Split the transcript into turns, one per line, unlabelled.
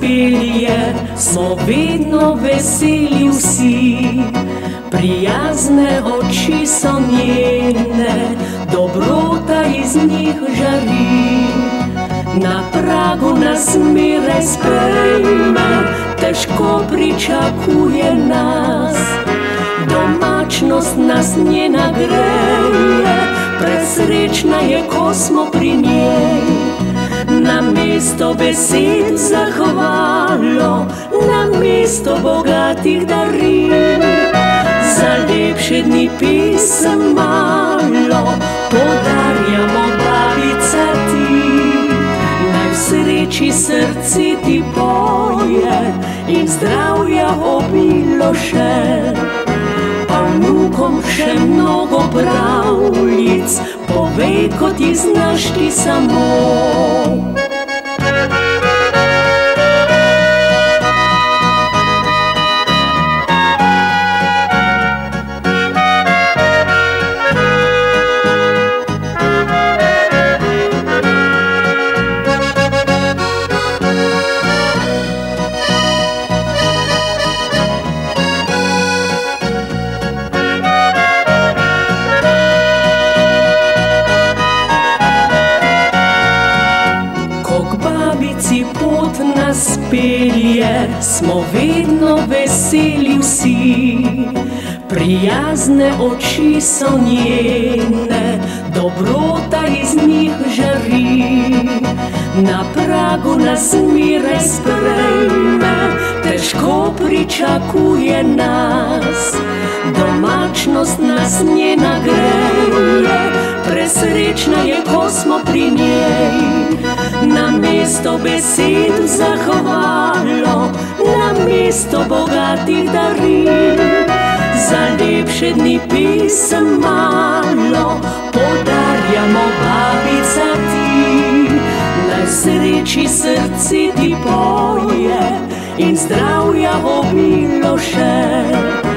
pelje, smo vedno veseli vsi. Prijazne oči so njene, dobrota iz njih žari. Na pragu nas mire sprejme, težko pričakuje nas. Domačnost nas njena greje, presrečna je, ko smo pri njej. Na mesto besed na mesto bogatih daril. Za lepše dni pisem malo, podarjamo babica ti. Naj v sreči srce ti poje in zdravja obilo še. Pa vnukom še mnogo pravljic, povej, kot ti znaš ti samo. Pelje, smo vedno veseli vsi. Prijazne oči so njene, dobrota iz njih žari. Na pragu nas mire sprejme, težko pričakuje nas. Domačnost nas njena greje, presrečna je, Na mesto besed zahvalo, na mesto bogatih daril. Za lepše dni pisem malo, podarjamo babica ti. Naj sreči srce ti poje in zdravja obilo še.